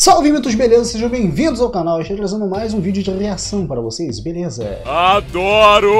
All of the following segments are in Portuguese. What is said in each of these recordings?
Salve mitos, beleza? Sejam bem-vindos ao canal. Estou trazendo mais um vídeo de reação para vocês, beleza? Adoro!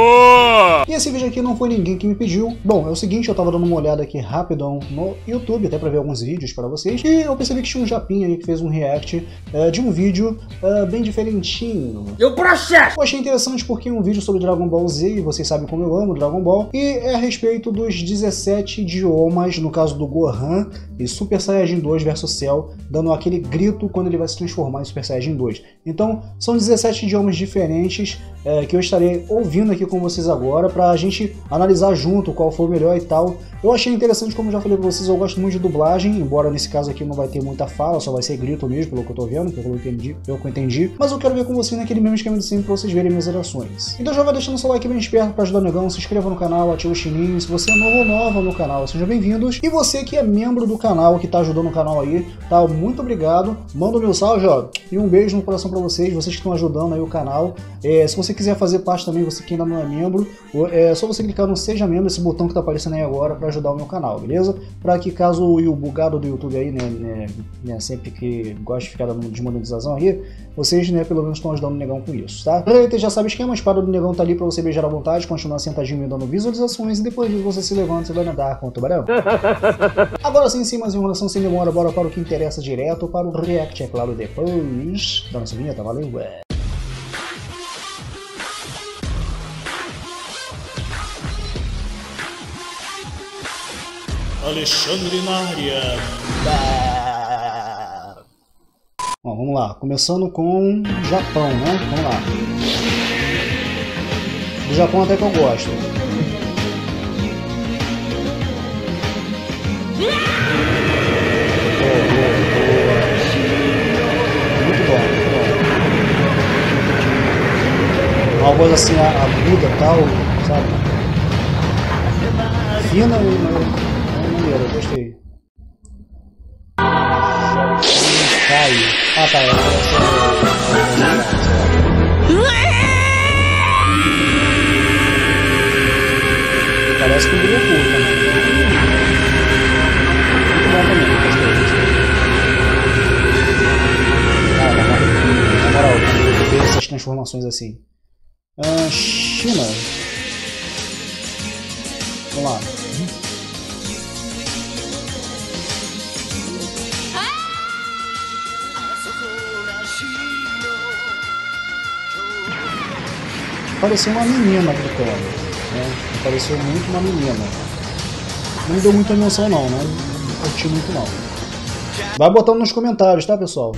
E esse vídeo aqui não foi ninguém que me pediu. Bom, é o seguinte, eu tava dando uma olhada aqui rapidão no YouTube, até para ver alguns vídeos para vocês, e eu percebi que tinha um japinha aí que fez um react uh, de um vídeo uh, bem diferentinho. Eu processo! Eu achei interessante porque é um vídeo sobre Dragon Ball Z, e vocês sabem como eu amo Dragon Ball, e é a respeito dos 17 idiomas, no caso do Gohan e Super Saiyajin 2 versus Cell, dando aquele grito quando ele vai se transformar em Super Saiyajin 2. Então, são 17 idiomas diferentes é, que eu estarei ouvindo aqui com vocês agora para a gente analisar junto qual foi o melhor e tal. Eu achei interessante, como já falei para vocês, eu gosto muito de dublagem, embora nesse caso aqui não vai ter muita fala, só vai ser grito mesmo, pelo que eu tô vendo, pelo que eu entendi. Pelo que eu entendi. Mas eu quero ver com vocês naquele mesmo esquema de sempre para vocês verem minhas reações. Então já vai deixando seu like bem esperto para ajudar o negão, se inscreva no canal, ative o sininho. Se você é novo ou nova no canal, sejam bem-vindos. E você que é membro do canal, que tá ajudando o canal aí, tá? Muito obrigado. Manda o meu salve, ó, e um beijo no coração para vocês, vocês que estão ajudando aí o canal. É, se você quiser fazer parte também, você que ainda não é membro, é só você clicar no Seja Membro, esse botão que tá aparecendo aí agora, para ajudar o meu canal, beleza? Para que caso o bugado do YouTube aí, né, né, né sempre que gosta de ficar dando desmonetização aí, vocês, né, pelo menos estão ajudando o negão com isso, tá? Você já sabe o esquema, a espada do negão tá ali para você beijar à vontade, continuar sentadinho e dando visualizações, e depois disso você se levanta e vai nadar com o tubarão. Agora sim, sem mais enrolação, sem demora, bora para o que interessa direto, para o react, é claro, depois da nossa vinheta, valeu, Alexandre na área. Bom, vamos lá. Começando com Japão, né? Vamos lá. Do Japão até que eu gosto. Muito bom. Uma voz assim aguda tal, sabe? Fina e maneira, gostei. Cai. Ah tá, é Parece que o Goku também. Muito bom também. Ah, na moral, eu essas transformações assim. Uh, China. Vamos lá. Pareceu uma menina gritando, né? Pareceu muito uma menina. Não me deu muita emoção não, né? Não curti muito não. Vai botando nos comentários, tá pessoal?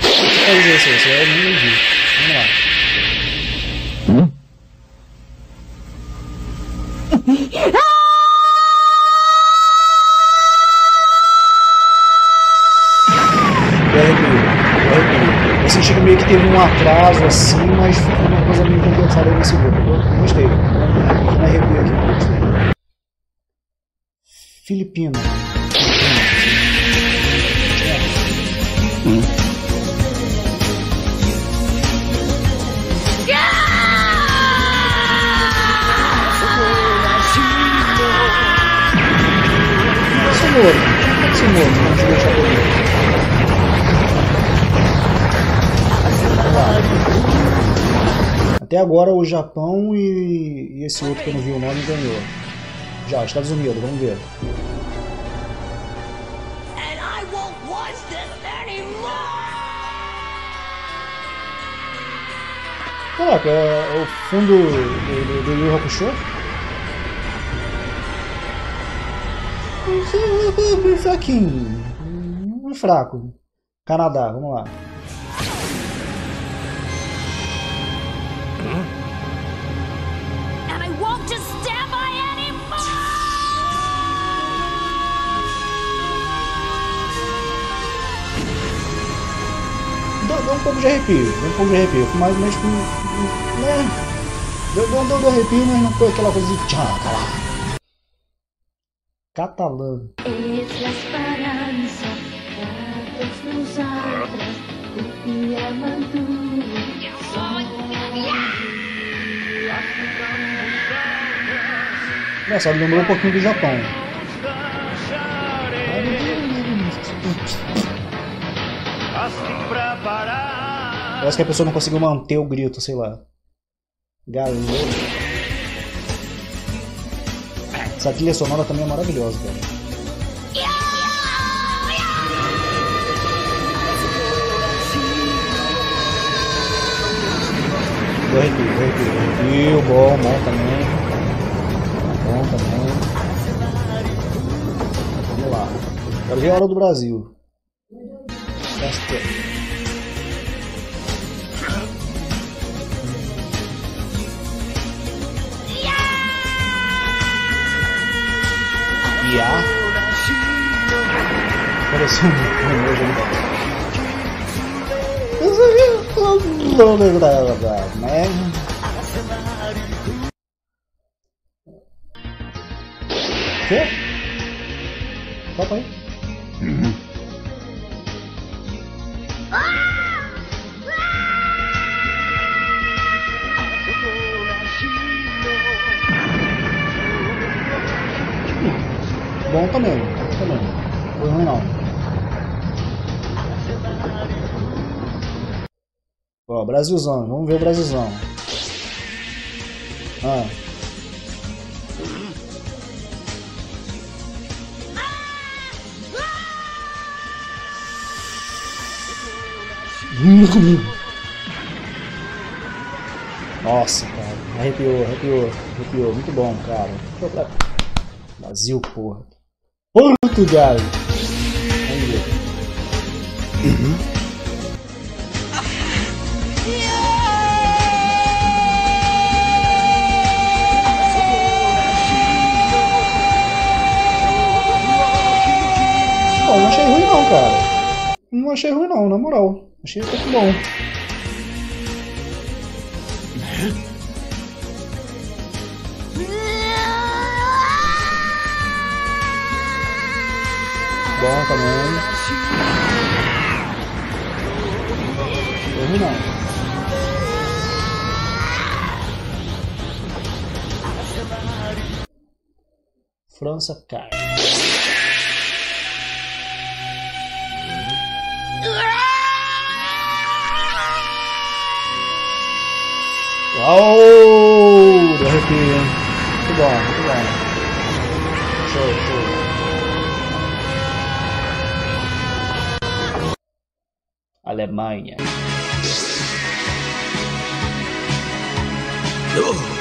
Faz isso, isso, eu nem vi. Vamos lá. Eu senti que meio que teve um atraso assim, mas coisa meio compensada nesse grupo. Eu gostei. Me arrepio aqui, gostei. Até agora o Japão e, e, esse outro que eu não vi o nome ganhou. Já, Estados Unidos, vamos ver. Caraca, é, o fundo do, do, do Yu Hakusho? Fraquinho. Hum, fraco. Canadá, vamos lá. Deu um pouco de arrepio, deu um pouco de arrepio, mas, mas né, deu, deu, deu, deu arrepio, mas não foi aquela coisa de tchau, cara. Catalã. Engraçado, lembrou um pouquinho do Japão. Parece que a pessoa não conseguiu manter o grito, sei lá. Galera. Essa trilha sonora também é maravilhosa, cara. Do arrepio, do arrepio, arrepio, bom, bom também. Bom também. Vamos lá. Quero ver a hora do Brasil. Esta. IA. Pareceu um nojo ali. Né? Quê? Topa aí. Uhum. Bom também, também. Foi ruim não. Ó, Brasilzão, vamos ver o Brasilzão. Ah. Nossa, cara. Arrepiou, arrepiou, arrepiou. Muito bom, cara. Brasil, porra. Portugal. Vamos ver. Uhum. não achei ruim não, cara. Não achei ruim não, na moral. Achei que bom. Bom também. Erro não. França cai. Uau! De arrepio, Muito bom, muito bom. Show, show. É.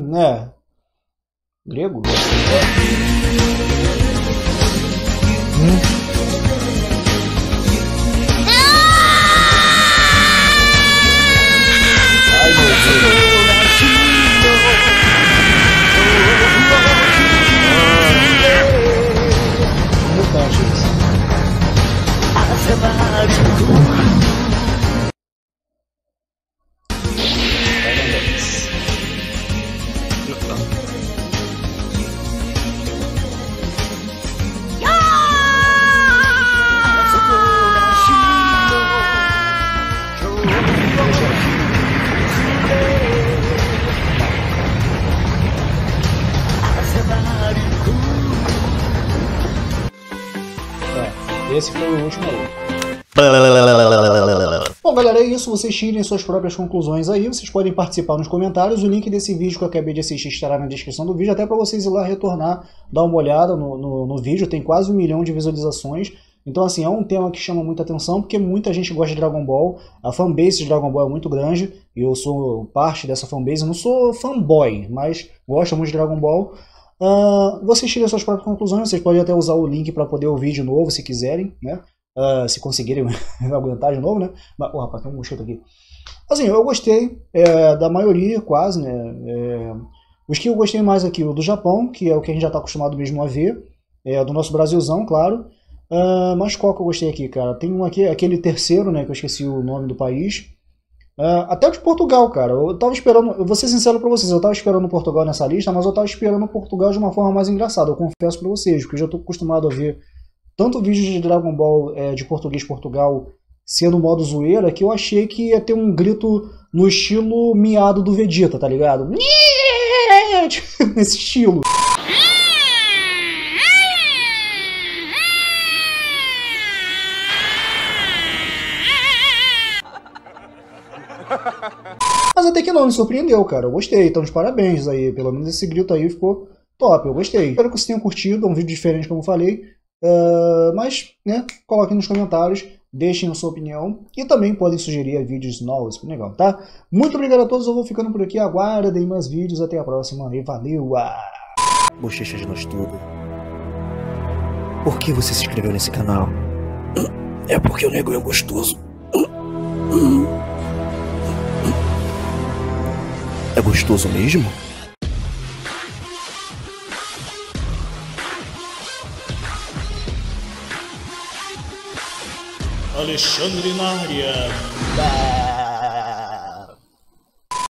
На. Грегу. Esse foi o último. Bom, galera, é isso. Vocês tirem suas próprias conclusões aí. Vocês podem participar nos comentários. O link desse vídeo que eu acabei de assistir estará na descrição do vídeo, até para vocês ir lá retornar, dar uma olhada no, no, no, vídeo. Tem quase um milhão de visualizações. Então, assim, é um tema que chama muita atenção, porque muita gente gosta de Dragon Ball. A fanbase de Dragon Ball é muito grande, e eu sou parte dessa fanbase. Eu não sou fanboy, mas gosto muito de Dragon Ball. Uh, vocês tirem suas próprias conclusões, vocês podem até usar o link para poder ouvir de novo, se quiserem, né? Uh, se conseguirem aguentar de novo, né? Mas, oh, rapaz, tem um mosquito aqui. Assim, eu gostei é, da maioria, quase, né? É, os que eu gostei mais aqui, o do Japão, que é o que a gente já está acostumado mesmo a ver, é, do nosso Brasilzão, claro. Uh, mas qual que eu gostei aqui, cara? Tem um aqui, aquele terceiro, né, que eu esqueci o nome do país, até o de Portugal, cara. Eu tava esperando, eu vou ser sincero pra vocês, eu tava esperando Portugal nessa lista, mas eu tava esperando Portugal de uma forma mais engraçada, eu confesso pra vocês, porque eu já tô acostumado a ver tanto vídeos de Dragon Ball é, de português Portugal sendo modo zoeira que eu achei que ia ter um grito no estilo miado do Vegeta, tá ligado? Nesse estilo. Mas até que não, me surpreendeu, cara. Eu gostei, então de parabéns aí. Pelo menos esse grito aí ficou top, eu gostei. Espero que você tenha curtido, é um vídeo diferente, como eu falei. Uh, mas, né, coloquem nos comentários, deixem a sua opinião e também podem sugerir vídeos novos, legal, tá? Muito obrigado a todos, eu vou ficando por aqui, aguardem mais vídeos, até a próxima e valeu! Ah! Bochecha de nós tudo. Por que você se inscreveu nesse canal? É porque o nego é gostoso. É gostoso mesmo? Alexandre Nária.